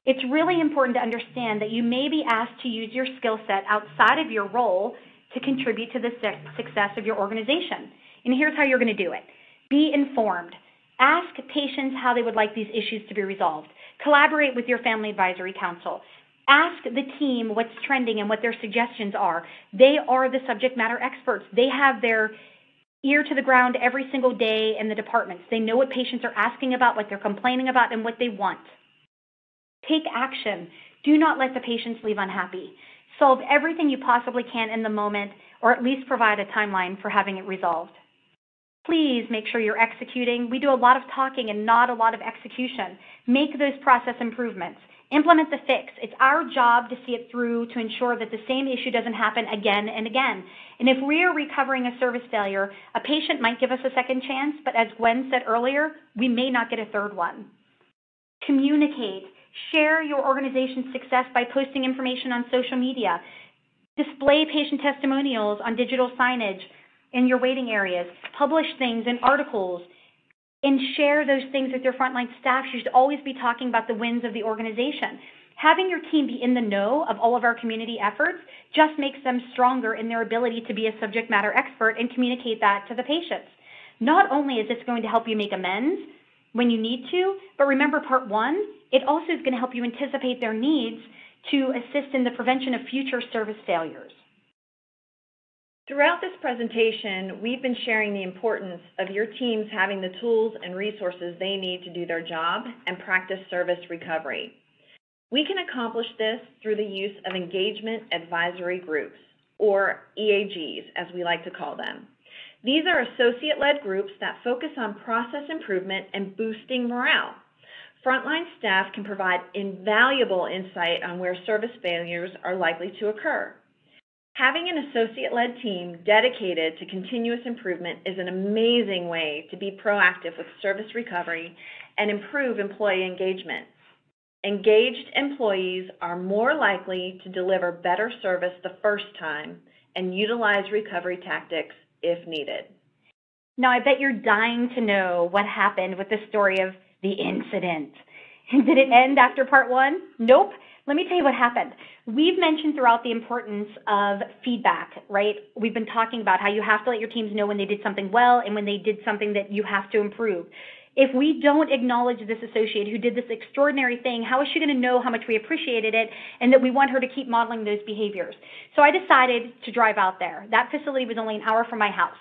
It's really important to understand that you may be asked to use your skill set outside of your role to contribute to the success of your organization. And here's how you're going to do it. Be informed. Ask patients how they would like these issues to be resolved. Collaborate with your family advisory council. Ask the team what's trending and what their suggestions are. They are the subject matter experts. They have their ear to the ground every single day in the departments. They know what patients are asking about, what they're complaining about, and what they want. Take action. Do not let the patients leave unhappy. Solve everything you possibly can in the moment, or at least provide a timeline for having it resolved. Please make sure you're executing. We do a lot of talking and not a lot of execution. Make those process improvements. Implement the fix. It's our job to see it through to ensure that the same issue doesn't happen again and again. And if we are recovering a service failure, a patient might give us a second chance, but as Gwen said earlier, we may not get a third one. Communicate. Share your organization's success by posting information on social media. Display patient testimonials on digital signage in your waiting areas, publish things in articles, and share those things with your frontline staff. You should always be talking about the wins of the organization. Having your team be in the know of all of our community efforts just makes them stronger in their ability to be a subject matter expert and communicate that to the patients. Not only is this going to help you make amends when you need to, but remember part one, it also is going to help you anticipate their needs to assist in the prevention of future service failures. Throughout this presentation, we've been sharing the importance of your teams having the tools and resources they need to do their job and practice service recovery. We can accomplish this through the use of engagement advisory groups, or EAGs, as we like to call them. These are associate-led groups that focus on process improvement and boosting morale. Frontline staff can provide invaluable insight on where service failures are likely to occur. Having an associate-led team dedicated to continuous improvement is an amazing way to be proactive with service recovery and improve employee engagement. Engaged employees are more likely to deliver better service the first time and utilize recovery tactics if needed. Now, I bet you're dying to know what happened with the story of the incident. Did it end after part one? Nope. Let me tell you what happened. We've mentioned throughout the importance of feedback, right? We've been talking about how you have to let your teams know when they did something well and when they did something that you have to improve. If we don't acknowledge this associate who did this extraordinary thing, how is she going to know how much we appreciated it and that we want her to keep modeling those behaviors? So I decided to drive out there. That facility was only an hour from my house.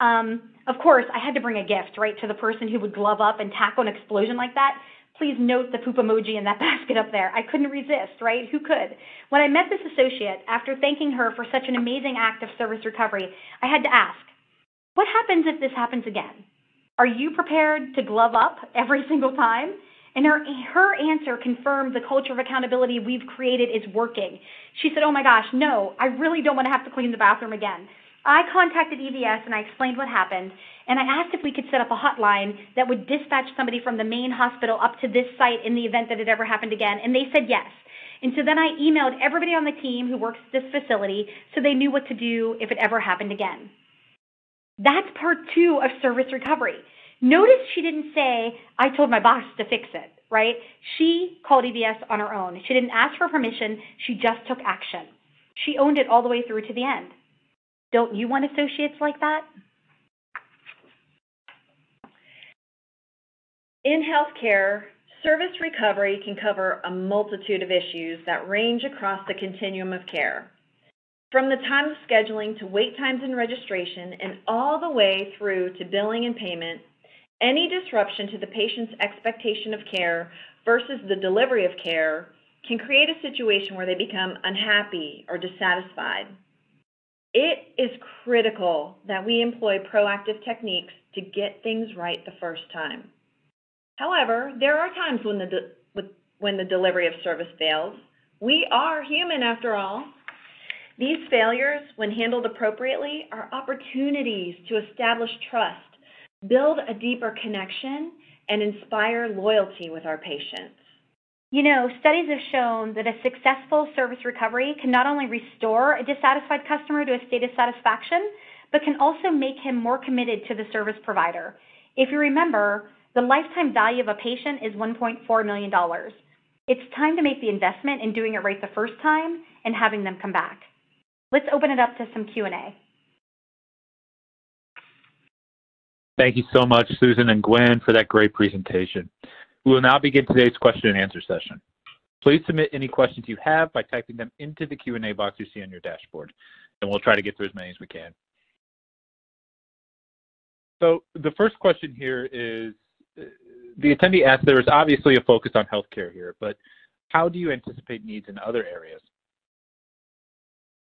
Um, of course, I had to bring a gift, right, to the person who would glove up and tackle an explosion like that. Please note the poop emoji in that basket up there. I couldn't resist, right? Who could? When I met this associate, after thanking her for such an amazing act of service recovery, I had to ask, what happens if this happens again? Are you prepared to glove up every single time? And her, her answer confirmed the culture of accountability we've created is working. She said, Oh my gosh, no, I really don't want to have to clean the bathroom again. I contacted EVS and I explained what happened, and I asked if we could set up a hotline that would dispatch somebody from the main hospital up to this site in the event that it ever happened again, and they said yes. And so then I emailed everybody on the team who works at this facility so they knew what to do if it ever happened again. That's part two of service recovery. Notice she didn't say, I told my boss to fix it, right? She called EVS on her own. She didn't ask for permission, she just took action. She owned it all the way through to the end. Don't you want associates like that? In healthcare, service recovery can cover a multitude of issues that range across the continuum of care. From the time of scheduling to wait times and registration, and all the way through to billing and payment, any disruption to the patient's expectation of care versus the delivery of care can create a situation where they become unhappy or dissatisfied. It is critical that we employ proactive techniques to get things right the first time. However, there are times when the, when the delivery of service fails. We are human after all. These failures, when handled appropriately, are opportunities to establish trust build a deeper connection, and inspire loyalty with our patients. You know, studies have shown that a successful service recovery can not only restore a dissatisfied customer to a state of satisfaction, but can also make him more committed to the service provider. If you remember, the lifetime value of a patient is $1.4 million. It's time to make the investment in doing it right the first time and having them come back. Let's open it up to some Q&A. Thank you so much, Susan and Gwen, for that great presentation. We will now begin today's question and answer session. Please submit any questions you have by typing them into the Q&A box you see on your dashboard, and we'll try to get through as many as we can. So the first question here is, the attendee asked, there is obviously a focus on healthcare here, but how do you anticipate needs in other areas?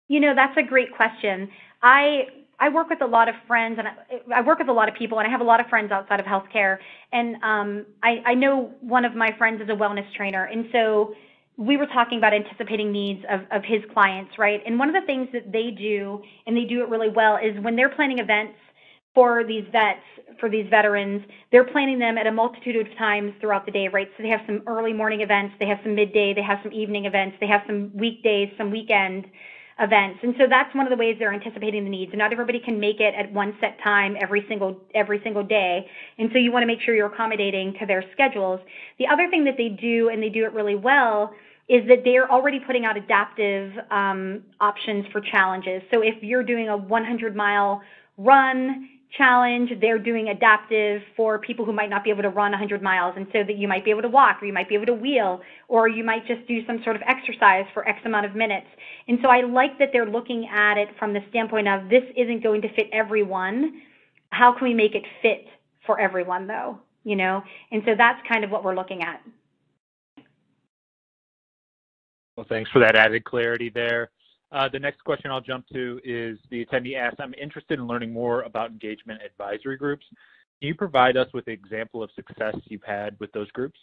You know, that's a great question. I I work with a lot of friends and I, I, work with a lot of people and I have a lot of friends outside of healthcare. And um, I, I know one of my friends is a wellness trainer. And so we were talking about anticipating needs of, of his clients, right? And one of the things that they do, and they do it really well, is when they're planning events for these vets, for these veterans, they're planning them at a multitude of times throughout the day, right? So they have some early morning events, they have some midday, they have some evening events, they have some weekdays, some weekend events. And so that's one of the ways they're anticipating the needs. And not everybody can make it at one set time every single every single day. And so you want to make sure you're accommodating to their schedules. The other thing that they do, and they do it really well, is that they're already putting out adaptive um, options for challenges. So if you're doing a 100 mile run challenge. They're doing adaptive for people who might not be able to run 100 miles, and so that you might be able to walk, or you might be able to wheel, or you might just do some sort of exercise for X amount of minutes. And so I like that they're looking at it from the standpoint of this isn't going to fit everyone. How can we make it fit for everyone, though? You know, and so that's kind of what we're looking at. Well, thanks for that added clarity there. Uh, the next question I'll jump to is the attendee asked, I'm interested in learning more about engagement advisory groups. Can you provide us with an example of success you've had with those groups?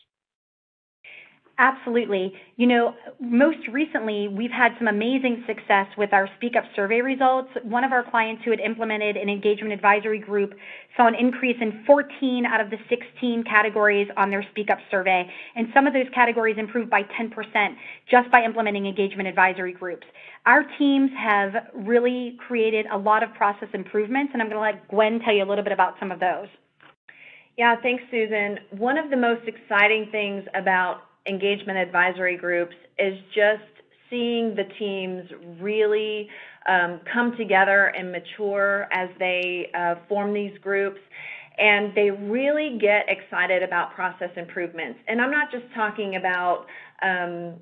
Absolutely. You know, most recently, we've had some amazing success with our Speak Up survey results. One of our clients who had implemented an engagement advisory group saw an increase in 14 out of the 16 categories on their Speak Up survey. And some of those categories improved by 10% just by implementing engagement advisory groups. Our teams have really created a lot of process improvements, and I'm going to let Gwen tell you a little bit about some of those. Yeah, thanks, Susan. One of the most exciting things about engagement advisory groups is just seeing the teams really um, come together and mature as they uh, form these groups. And they really get excited about process improvements. And I'm not just talking about um,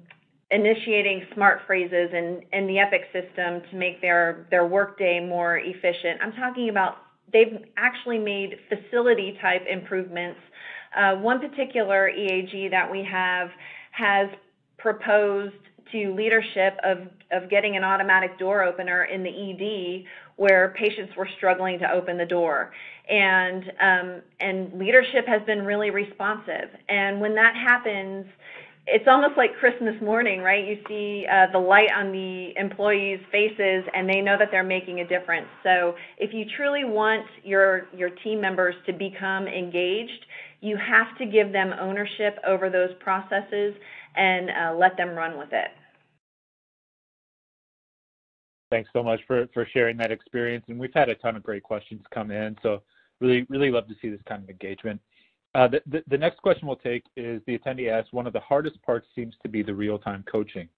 initiating smart phrases in, in the Epic system to make their, their workday more efficient. I'm talking about they've actually made facility type improvements Uh, one particular EAG that we have has proposed to leadership of, of getting an automatic door opener in the ED where patients were struggling to open the door. And, um, and leadership has been really responsive. And when that happens, it's almost like Christmas morning, right? You see uh, the light on the employees' faces, and they know that they're making a difference. So, if you truly want your your team members to become engaged, you have to give them ownership over those processes and uh, let them run with it. Thanks so much for for sharing that experience, and we've had a ton of great questions come in. So, really, really love to see this kind of engagement. Uh, the, the, the, next question we'll take is the attendee asks, one of the hardest parts seems to be the real-time coaching.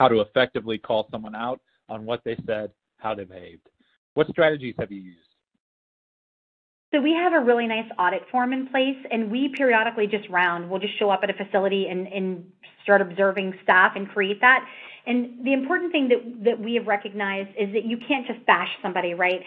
How to effectively call someone out on what they said, how they behaved. What strategies have you used? So we have a really nice audit form in place, and we periodically just round. We'll just show up at a facility and, and start observing staff and create that. And the important thing that, that we have recognized is that you can't just bash somebody, right?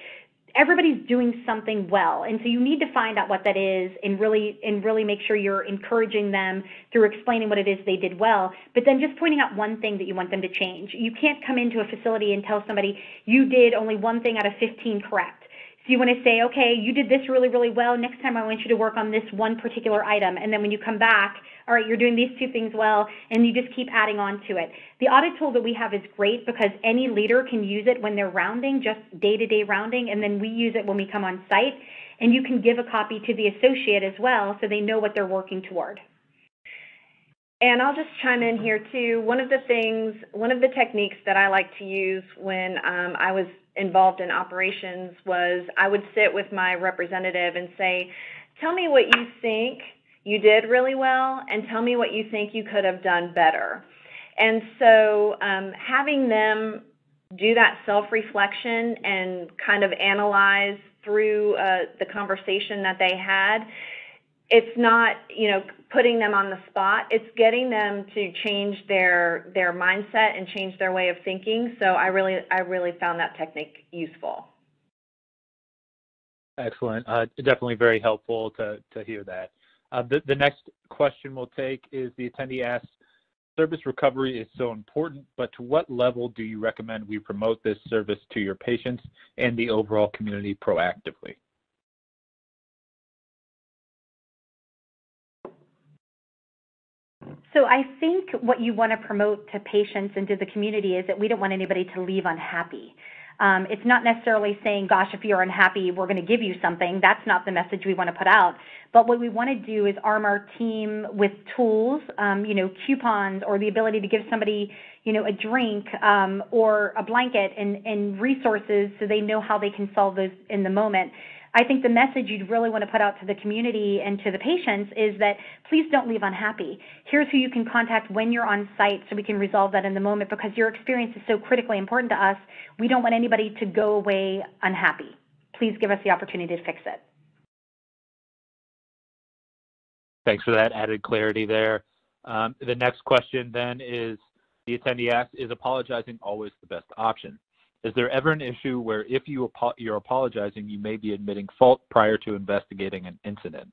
everybody's doing something well and so you need to find out what that is and really and really make sure you're encouraging them through explaining what it is they did well but then just pointing out one thing that you want them to change you can't come into a facility and tell somebody you did only one thing out of 15 correct so you want to say, okay, you did this really, really well. Next time I want you to work on this one particular item. And then when you come back, all right, you're doing these two things well, and you just keep adding on to it. The audit tool that we have is great because any leader can use it when they're rounding, just day-to-day rounding, and then we use it when we come on site. And you can give a copy to the associate as well so they know what they're working toward. And I'll just chime in here too. One of the things, one of the techniques that I like to use when um, I was involved in operations was I would sit with my representative and say, tell me what you think you did really well and tell me what you think you could have done better. And so um, having them do that self-reflection and kind of analyze through uh, the conversation that they had it's not you know putting them on the spot. It's getting them to change their their mindset and change their way of thinking. So i really i really found that technique useful. Excellent. Uh, definitely very helpful to to hear that. Uh, the, the next question we'll take is the attendee asks service recovery is so important but to what level do you recommend we promote this service to your patients and the overall community proactively So I think what you want to promote to patients and to the community is that we don't want anybody to leave unhappy. Um, it's not necessarily saying, gosh, if you're unhappy, we're going to give you something. That's not the message we want to put out. But what we want to do is arm our team with tools, um, you know, coupons or the ability to give somebody, you know, a drink um, or a blanket and, and resources so they know how they can solve those in the moment. I think the message you'd really want to put out to the community and to the patients is that please don't leave unhappy. Here's who you can contact when you're on site so we can resolve that in the moment because your experience is so critically important to us. We don't want anybody to go away unhappy. Please give us the opportunity to fix it. Thanks for that added clarity there. Um, the next question then is the attendee asks, is apologizing always the best option? Is there ever an issue where if you you're apologizing, you may be admitting fault prior to investigating an incident?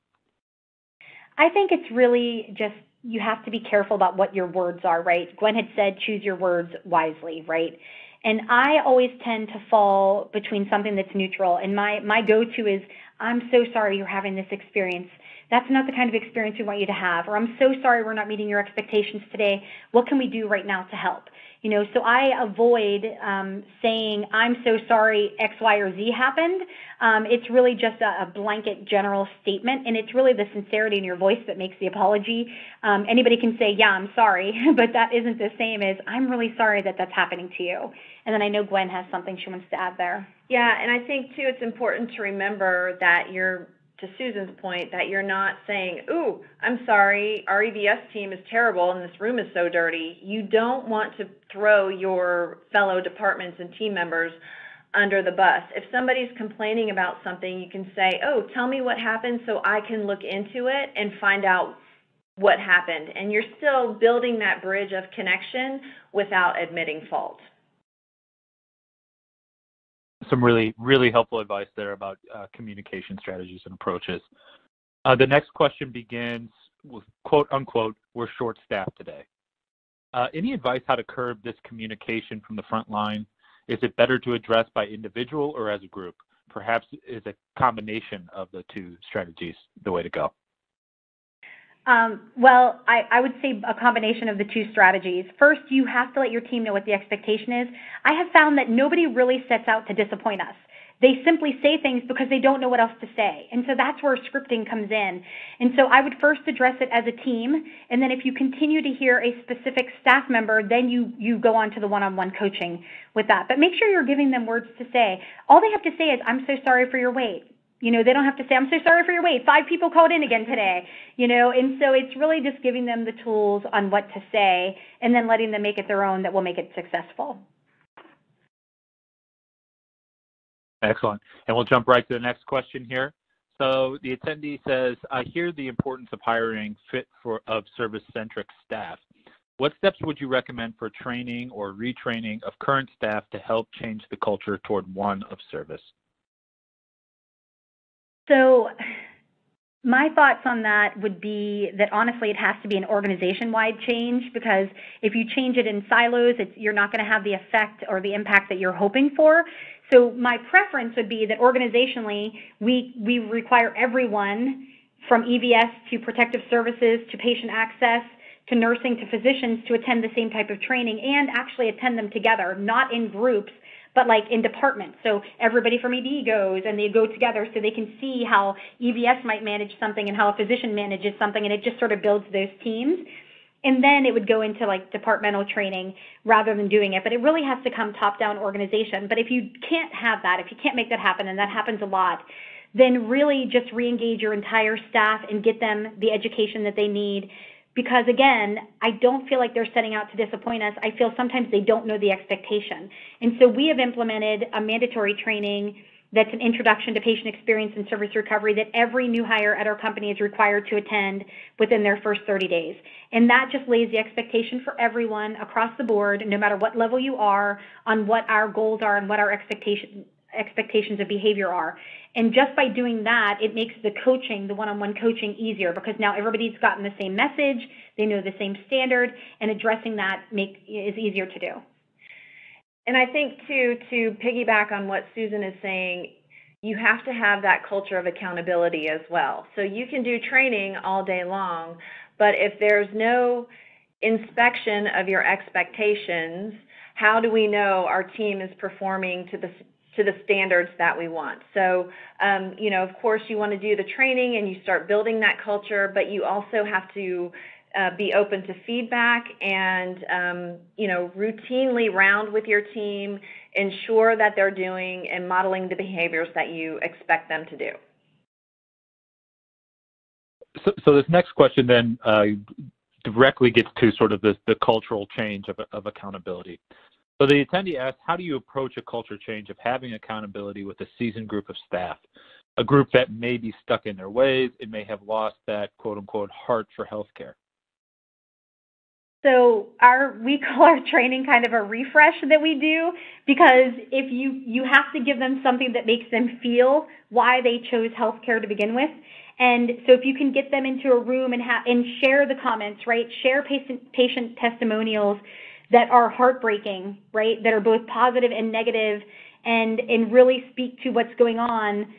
I think it's really just you have to be careful about what your words are, right? Gwen had said choose your words wisely, right? And I always tend to fall between something that's neutral. And my, my go-to is, I'm so sorry you're having this experience. That's not the kind of experience we want you to have. Or I'm so sorry we're not meeting your expectations today. What can we do right now to help? You know, so I avoid um, saying, I'm so sorry X, Y, or Z happened. Um, it's really just a, a, blanket general statement, and it's really the sincerity in your voice that makes the apology. Um, anybody can say, yeah, I'm sorry, but that isn't the same as, I'm really sorry that that's happening to you. And then I know Gwen has something she wants to add there. Yeah, and I think, too, it's important to remember that you're to Susan's point that you're not saying, "Ooh, I'm sorry, our EVS team is terrible and this room is so dirty." You don't want to throw your fellow departments and team members under the bus. If somebody's complaining about something, you can say, "Oh, tell me what happened so I can look into it and find out what happened." And you're still building that bridge of connection without admitting fault some really, really helpful advice there about uh, communication strategies and approaches. Uh, the next question begins with quote unquote, we're short staffed today. Uh, any advice how to curb this communication from the front line? Is it better to address by individual or as a group? Perhaps is a combination of the two strategies the way to go? Um, well, I, I, would say a combination of the two strategies. First, you have to let your team know what the expectation is. I have found that nobody really sets out to disappoint us. They simply say things because they don't know what else to say. And so that's where scripting comes in. And so I would first address it as a team. And then if you continue to hear a specific staff member, then you, you go on to the one-on-one coaching with that. But make sure you're giving them words to say. All they have to say is, I'm so sorry for your wait. You know, they don't have to say, I'm so sorry for your wait. Five people called in again today. You know, and so it's really just giving them the tools on what to say and then letting them make it their own that will make it successful. Excellent. And we'll jump right to the next question here. So the attendee says, I hear the importance of hiring fit for of service-centric staff. What steps would you recommend for training or retraining of current staff to help change the culture toward one of service? So my thoughts on that would be that honestly it has to be an organization-wide change because if you change it in silos, you're not going to have the effect or the impact that you're hoping for. So my preference would be that organizationally we, we require everyone from EVS to protective services to patient access to nursing to physicians to attend the same type of training and actually attend them together, not in groups, but like in departments. So everybody from ED goes and they go together so they can see how EVS might manage something and how a physician manages something, and it just sort of builds those teams. And then it would go into like departmental training rather than doing it. But it really has to come top down organization. But if you can't have that, if you can't make that happen, and that happens a lot, then really just re engage your entire staff and get them the education that they need because again, I don't feel like they're setting out to disappoint us. I feel sometimes they don't know the expectation. And so we have implemented a mandatory training that's an introduction to patient experience and service recovery that every new hire at our company is required to attend within their first 30 days. And that just lays the expectation for everyone across the board, no matter what level you are, on what our goals are and what our expectation, expectations of behavior are. And just by doing that, it makes the coaching, the one-on-one coaching easier because now everybody's gotten the same message, they know the same standard, and addressing that make, is easier to do. And I think too, to piggyback on what Susan is saying, you have to have that culture of accountability as well. So you can do training all day long, but if there's no inspection of your expectations, how do we know our team is performing to the to the standards that we want. So, um, you know, of course, you want to do the training and you start building that culture, but you also have to uh, be open to feedback and, um, you know, routinely round with your team, ensure that they're doing and modeling the behaviors that you expect them to do. So, so this next question then uh, directly gets to sort of the, the cultural change of, of accountability. So the attendee asked, how do you approach a culture change of having accountability with a seasoned group of staff? A group that may be stuck in their ways, it may have lost that quote unquote heart for healthcare. So our we call our training kind of a refresh that we do because if you you have to give them something that makes them feel why they chose healthcare to begin with. And so if you can get them into a room and have and share the comments, right? Share patient patient testimonials that are heartbreaking, right? That are both positive and negative and and really speak to what's going on.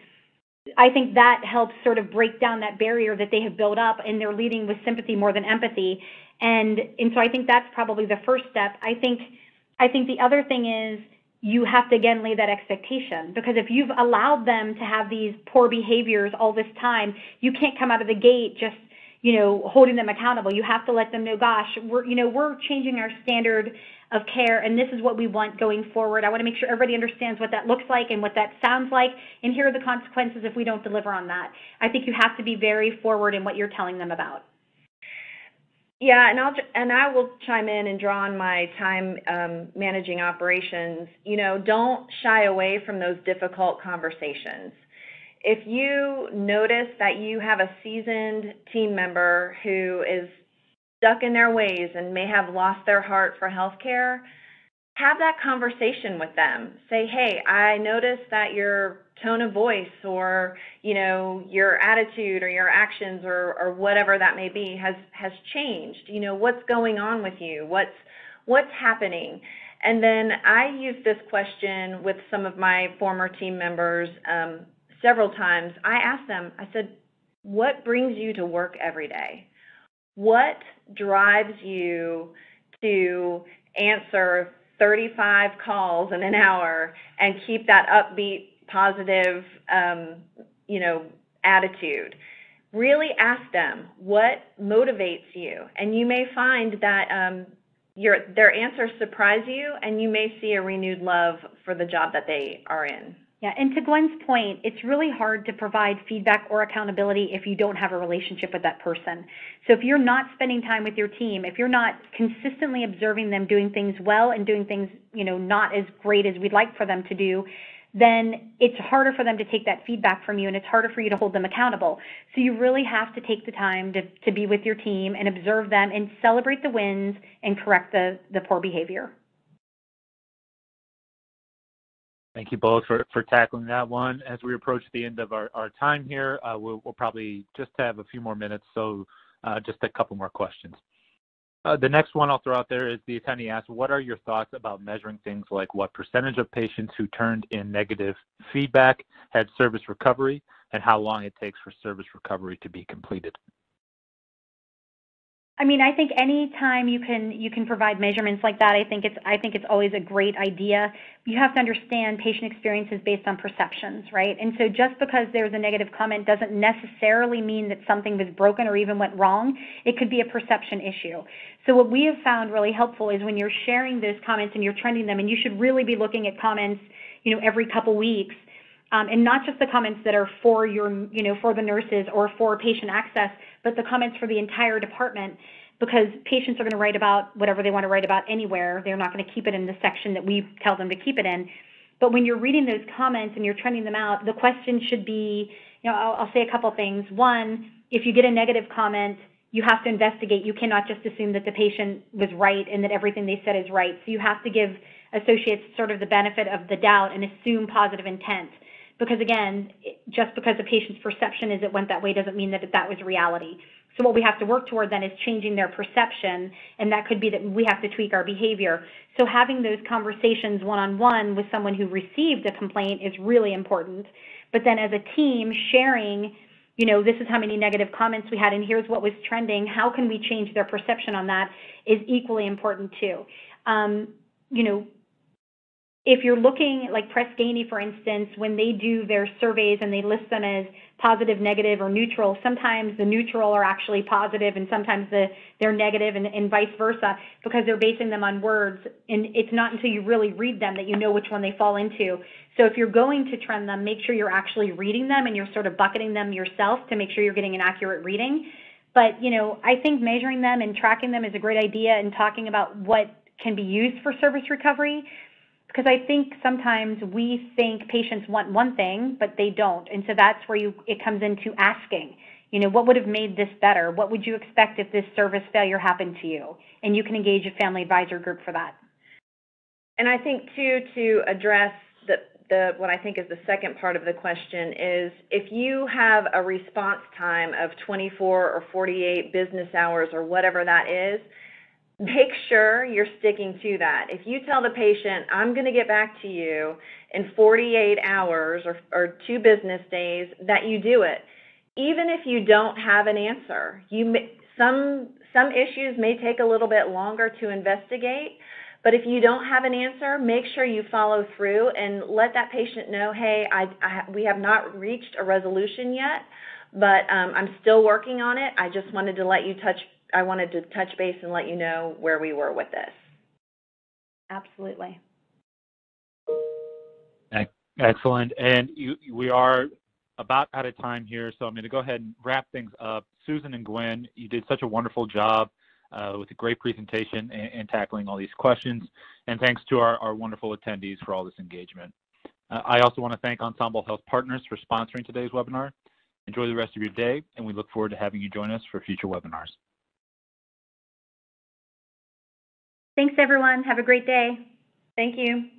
I think that helps sort of break down that barrier that they have built up and they're leading with sympathy more than empathy. And and so I think that's probably the first step. I think I think the other thing is you have to again lay that expectation because if you've allowed them to have these poor behaviors all this time, you can't come out of the gate just you know, holding them accountable. You have to let them know, gosh, we're, you know, we're changing our standard of care and this is what we want going forward. I want to make sure everybody understands what that looks like and what that sounds like and here are the consequences if we don't deliver on that. I think you have to be very forward in what you're telling them about. Yeah, and I'll and I will chime in and draw on my time um, managing operations. You know, don't shy away from those difficult conversations if you notice that you have a seasoned team member who is stuck in their ways and may have lost their heart for healthcare, have that conversation with them. Say, hey, I noticed that your tone of voice or, you know, your attitude or your actions or, or whatever that may be has, has changed. You know, what's going on with you? What's, what's happening? And then I use this question with some of my former team members um, several times. I asked them, I said, what brings you to work every day? What drives you to answer 35 calls in an hour and keep that upbeat, positive, um, you know, attitude. Really ask them what motivates you, and you may find that um, your their answers surprise you, and you may see a renewed love for the job that they are in. Yeah, and to Gwen's point, it's really hard to provide feedback or accountability if you don't have a relationship with that person. So if you're not spending time with your team, if you're not consistently observing them doing things well and doing things, you know, not as great as we'd like for them to do, then it's harder for them to take that feedback from you and it's harder for you to hold them accountable. So you really have to take the time to, to be with your team and observe them and celebrate the wins and correct the, the poor behavior. Thank you both for, for tackling that one. As we approach the end of our, our time here, uh, we'll, we'll, probably just have a few more minutes, so uh, just a couple more questions. Uh, the next one I'll throw out there is the attendee asked, what are your thoughts about measuring things like what percentage of patients who turned in negative feedback had service recovery and how long it takes for service recovery to be completed? I mean, I think any time you can you can provide measurements like that, I think it's I think it's always a great idea. You have to understand patient experience is based on perceptions, right? And so just because there's a negative comment doesn't necessarily mean that something was broken or even went wrong. It could be a perception issue. So what we have found really helpful is when you're sharing those comments and you're trending them, and you should really be looking at comments, you know, every couple weeks um, and not just the comments that are for your, you know, for the nurses or for patient access, but the comments for the entire department because patients are going to write about whatever they want to write about anywhere. They're not going to keep it in the section that we tell them to keep it in. But when you're reading those comments and you're trending them out, the question should be, you know, I'll, I'll say a couple things. One, if you get a negative comment, you have to investigate. You cannot just assume that the patient was right and that everything they said is right. So you have to give associates sort of the benefit of the doubt and assume positive intent because again, just because the patient's perception is it went that way doesn't mean that that was reality. So what we have to work toward then is changing their perception, and that could be that we have to tweak our behavior. So having those conversations one-on-one with someone who received a complaint is really important. But then as a team, sharing, you know, this is how many negative comments we had, and here's what was trending. How can we change their perception on that is equally important too. Um, you know, if you're looking like Press Ganey, for instance, when they do their surveys and they list them as positive, negative, or neutral, sometimes the neutral are actually positive and sometimes the, they're negative and, and vice versa because they're basing them on words. And it's not until you really read them that you know which one they fall into. So if you're going to trend them, make sure you're actually reading them and you're sort of bucketing them yourself to make sure you're getting an accurate reading. But, you know, I think measuring them and tracking them is a great idea and talking about what can be used for service recovery because I think sometimes we think patients want one thing, but they don't. And so that's where you it comes into asking, you know, what would have made this better? What would you expect if this service failure happened to you? And you can engage a family advisor group for that. And I think too to address the the what I think is the second part of the question is if you have a response time of 24 or 48 business hours or whatever that is, make sure you're sticking to that. If you tell the patient, I'm going to get back to you in 48 hours or, or two business days, that you do it. Even if you don't have an answer, you may, some some issues may take a little bit longer to investigate, but if you don't have an answer, make sure you follow through and let that patient know, hey, I, I we have not reached a resolution yet, but um, I'm still working on it. I just wanted to let you touch I wanted to touch base and let you know where we were with this. Absolutely. Excellent. And you, we are about out of time here, so I'm going to go ahead and wrap things up. Susan and Gwen, you did such a wonderful job uh, with a great presentation and, and, tackling all these questions. And thanks to our, our wonderful attendees for all this engagement. Uh, I also want to thank Ensemble Health Partners for sponsoring today's webinar. Enjoy the rest of your day, and we look forward to having you join us for future webinars. Thanks, everyone. Have a great day. Thank you.